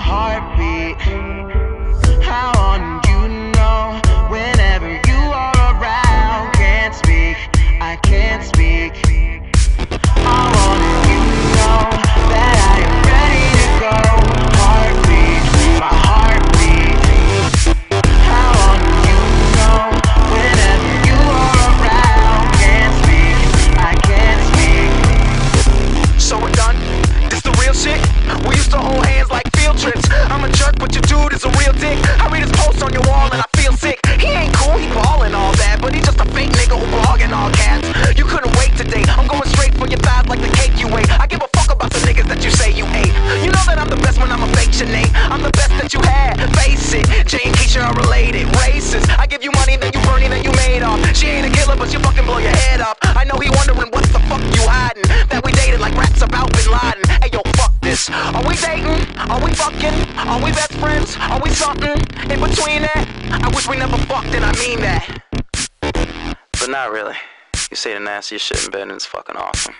heartbeat. not related. Racist, I give you money that you burning that you made off. She ain't a killer, but she fucking blow your head off. I know he wondering what the fuck you hiding. That we dated like rats about Bin Laden. Hey yo, fuck this. Are we dating? Are we fucking? Are we best friends? Are we something in between that? I wish we never fucked, and I mean that. But not really. You say the nastiest shit in bed, and it's fucking awesome.